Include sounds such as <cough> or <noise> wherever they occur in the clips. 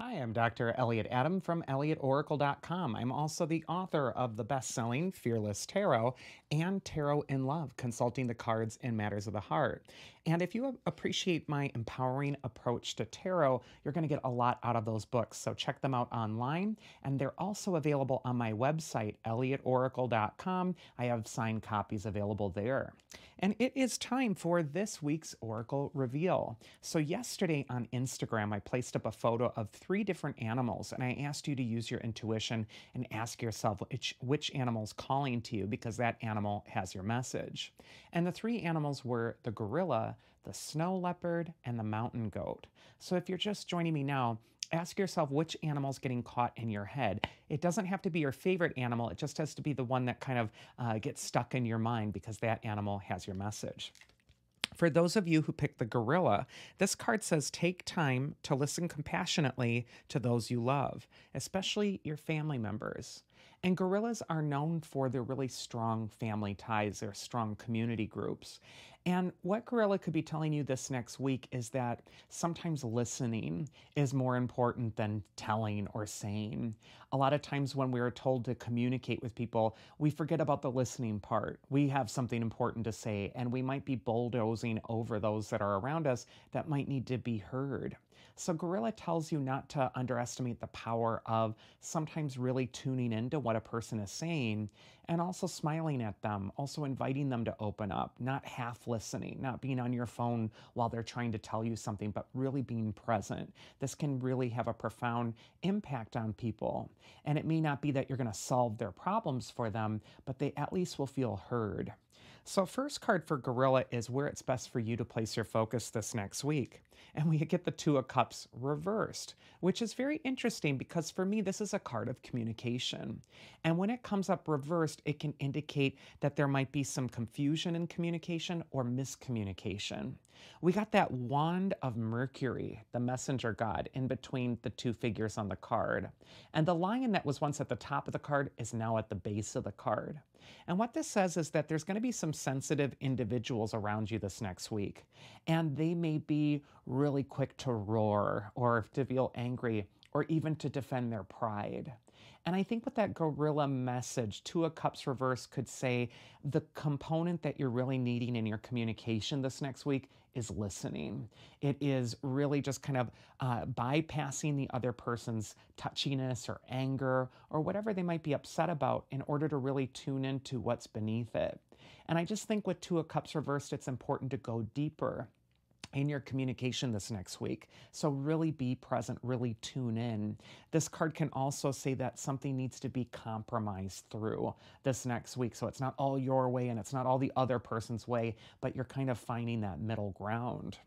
Hi, I'm Dr. Elliot Adam from ElliotOracle.com. I'm also the author of the best selling Fearless Tarot and Tarot in Love, consulting the cards in matters of the heart. And if you appreciate my empowering approach to tarot, you're going to get a lot out of those books. So check them out online. And they're also available on my website, ElliotOracle.com. I have signed copies available there. And it is time for this week's Oracle reveal. So, yesterday on Instagram, I placed up a photo of three different animals, and I asked you to use your intuition and ask yourself which, which animal's calling to you because that animal has your message. And the three animals were the gorilla, the snow leopard, and the mountain goat. So if you're just joining me now, ask yourself which animal's getting caught in your head. It doesn't have to be your favorite animal, it just has to be the one that kind of uh, gets stuck in your mind because that animal has your message. For those of you who picked the gorilla, this card says take time to listen compassionately to those you love, especially your family members. And gorillas are known for their really strong family ties, their strong community groups. And what gorilla could be telling you this next week is that sometimes listening is more important than telling or saying. A lot of times when we're told to communicate with people, we forget about the listening part. We have something important to say, and we might be bulldozing over those that are around us that might need to be heard. So, Gorilla tells you not to underestimate the power of sometimes really tuning into what a person is saying and also smiling at them, also inviting them to open up, not half listening, not being on your phone while they're trying to tell you something, but really being present. This can really have a profound impact on people. And it may not be that you're going to solve their problems for them, but they at least will feel heard. So, first card for Gorilla is where it's best for you to place your focus this next week. And we get the Two of Cups reversed, which is very interesting because for me, this is a card of communication. And when it comes up reversed, it can indicate that there might be some confusion in communication or miscommunication. We got that Wand of Mercury, the messenger god, in between the two figures on the card. And the lion that was once at the top of the card is now at the base of the card. And what this says is that there's going to be some sensitive individuals around you this next week, and they may be really quick to roar or to feel angry or even to defend their pride. And I think with that gorilla message, Two of Cups reverse could say the component that you're really needing in your communication this next week is listening. It is really just kind of uh, bypassing the other person's touchiness or anger or whatever they might be upset about in order to really tune into what's beneath it. And I just think with Two of Cups reversed, it's important to go deeper in your communication this next week. So, really be present, really tune in. This card can also say that something needs to be compromised through this next week. So, it's not all your way and it's not all the other person's way, but you're kind of finding that middle ground.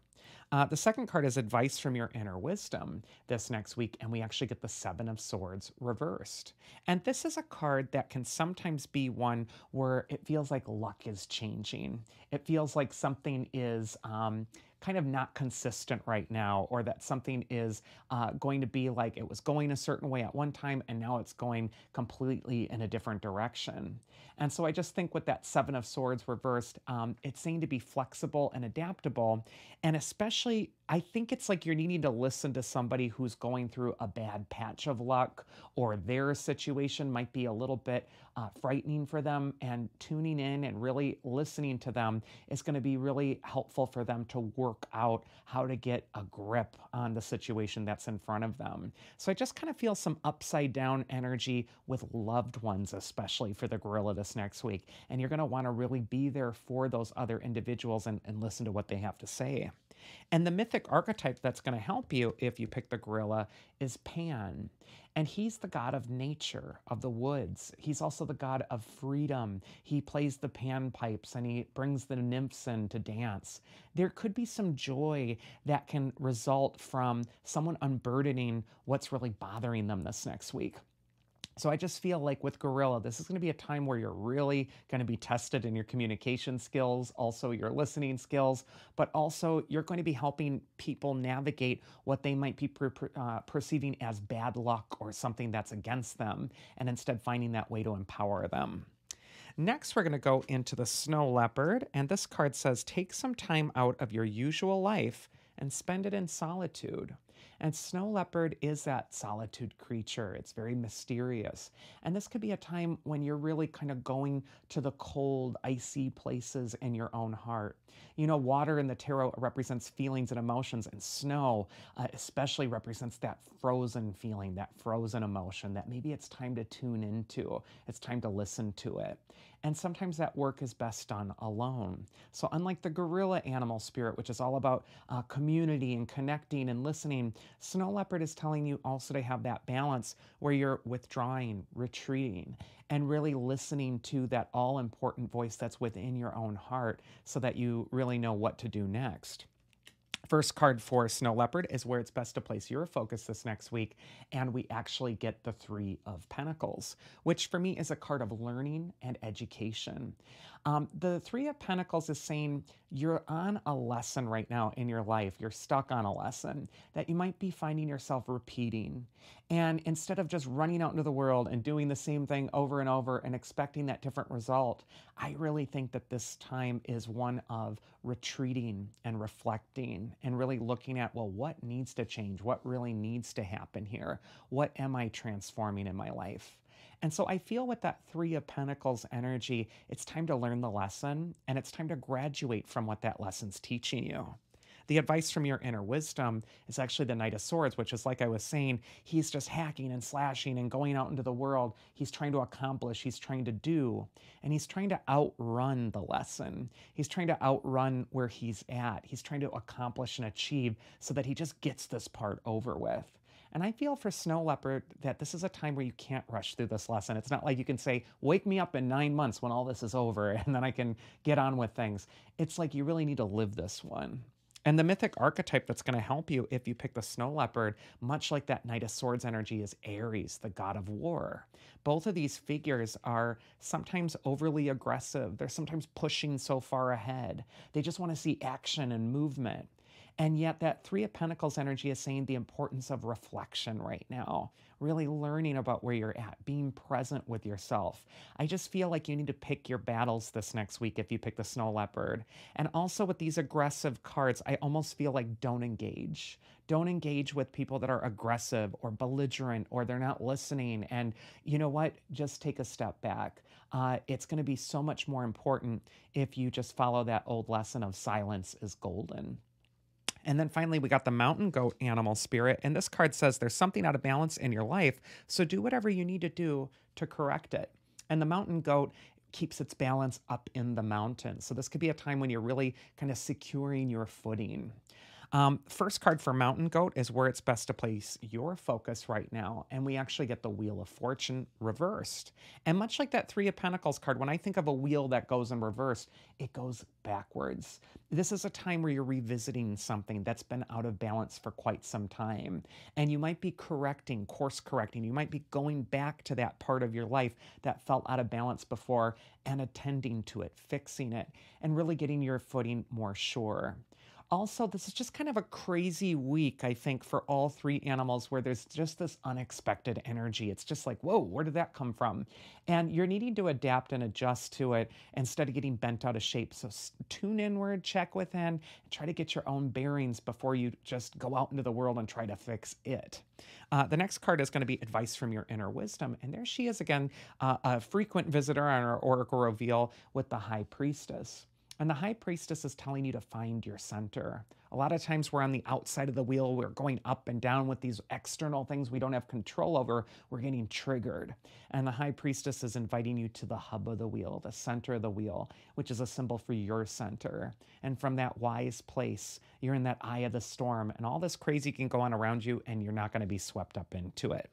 Uh, the second card is advice from your inner wisdom this next week, and we actually get the Seven of Swords reversed. And this is a card that can sometimes be one where it feels like luck is changing. It feels like something is. Um, kind of not consistent right now, or that something is uh, going to be like it was going a certain way at one time and now it's going completely in a different direction. And so I just think with that Seven of Swords reversed, um, it's saying to be flexible and adaptable, and especially especially I think it's like you're needing to listen to somebody who's going through a bad patch of luck or their situation might be a little bit uh, frightening for them, and tuning in and really listening to them is going to be really helpful for them to work out how to get a grip on the situation that's in front of them. So I just kind of feel some upside down energy with loved ones, especially for the gorilla this next week. And you're going to want to really be there for those other individuals and, and listen to what they have to say. And the mythic archetype that's going to help you if you pick the gorilla is Pan. And he's the god of nature, of the woods. He's also the god of freedom. He plays the panpipes and he brings the nymphs in to dance. There could be some joy that can result from someone unburdening what's really bothering them this next week. So I just feel like with Gorilla, this is going to be a time where you're really going to be tested in your communication skills, also your listening skills, but also you're going to be helping people navigate what they might be per- uh, perceiving as bad luck or something that's against them, and instead finding that way to empower them. Next, we're going to go into the snow leopard, and this card says take some time out of your usual life and spend it in solitude. And snow leopard is that solitude creature. It's very mysterious. And this could be a time when you're really kind of going to the cold, icy places in your own heart. You know, water in the tarot represents feelings and emotions, and snow uh, especially represents that frozen feeling, that frozen emotion that maybe it's time to tune into. It's time to listen to it. And sometimes that work is best done alone. So, unlike the gorilla animal spirit, which is all about uh, community and connecting and listening, snow leopard is telling you also to have that balance where you're withdrawing, retreating, and really listening to that all important voice that's within your own heart so that you really know what to do next. First card for Snow Leopard is where it's best to place your focus this next week. And we actually get the Three of Pentacles, which for me is a card of learning and education. Um, the Three of Pentacles is saying you're on a lesson right now in your life. You're stuck on a lesson that you might be finding yourself repeating. And instead of just running out into the world and doing the same thing over and over and expecting that different result, I really think that this time is one of retreating and reflecting and really looking at, well, what needs to change? What really needs to happen here? What am I transforming in my life? And so I feel with that Three of Pentacles energy, it's time to learn the lesson and it's time to graduate from what that lesson's teaching you. The advice from your inner wisdom is actually the Knight of Swords, which is like I was saying, he's just hacking and slashing and going out into the world. He's trying to accomplish, he's trying to do, and he's trying to outrun the lesson. He's trying to outrun where he's at. He's trying to accomplish and achieve so that he just gets this part over with. And I feel for Snow Leopard that this is a time where you can't rush through this lesson. It's not like you can say, wake me up in nine months when all this is over <laughs> and then I can get on with things. It's like you really need to live this one. And the mythic archetype that's going to help you if you pick the snow leopard, much like that Knight of Swords energy, is Ares, the god of war. Both of these figures are sometimes overly aggressive. They're sometimes pushing so far ahead. They just want to see action and movement. And yet, that Three of Pentacles energy is saying the importance of reflection right now, really learning about where you're at, being present with yourself. I just feel like you need to pick your battles this next week if you pick the Snow Leopard. And also with these aggressive cards, I almost feel like don't engage. Don't engage with people that are aggressive or belligerent or they're not listening. And you know what? Just take a step back. Uh, it's going to be so much more important if you just follow that old lesson of silence is golden. And then finally, we got the mountain goat animal spirit. And this card says there's something out of balance in your life. So do whatever you need to do to correct it. And the mountain goat keeps its balance up in the mountain. So this could be a time when you're really kind of securing your footing. Um, first card for Mountain Goat is where it's best to place your focus right now. And we actually get the Wheel of Fortune reversed. And much like that Three of Pentacles card, when I think of a wheel that goes in reverse, it goes backwards. This is a time where you're revisiting something that's been out of balance for quite some time. And you might be correcting, course correcting. You might be going back to that part of your life that felt out of balance before and attending to it, fixing it, and really getting your footing more sure also, this is just kind of a crazy week, I think, for all three animals where there's just this unexpected energy. It's just like, whoa, where did that come from? And you're needing to adapt and adjust to it instead of getting bent out of shape. So tune inward, check within, try to get your own bearings before you just go out into the world and try to fix it. Uh, the next card is going to be advice from your inner wisdom. And there she is again, uh, a frequent visitor on our Oracle Reveal with the High Priestess. And the high priestess is telling you to find your center. A lot of times we're on the outside of the wheel, we're going up and down with these external things we don't have control over, we're getting triggered. And the high priestess is inviting you to the hub of the wheel, the center of the wheel, which is a symbol for your center. And from that wise place, you're in that eye of the storm, and all this crazy can go on around you, and you're not going to be swept up into it.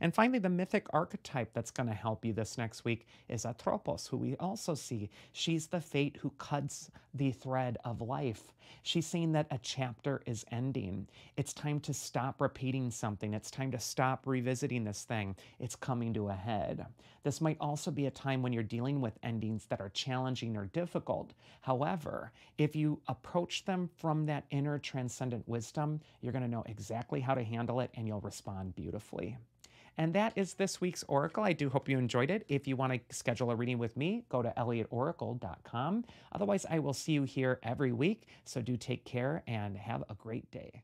And finally, the mythic archetype that's going to help you this next week is Atropos, who we also see. She's the fate who cuts the thread of life. She's saying that a chapter is ending. It's time to stop repeating something. It's time to stop revisiting this thing. It's coming to a head. This might also be a time when you're dealing with endings that are challenging or difficult. However, if you approach them from that inner transcendent wisdom, you're going to know exactly how to handle it and you'll respond beautifully. And that is this week's Oracle. I do hope you enjoyed it. If you want to schedule a reading with me, go to elliotoracle.com. Otherwise, I will see you here every week. So do take care and have a great day.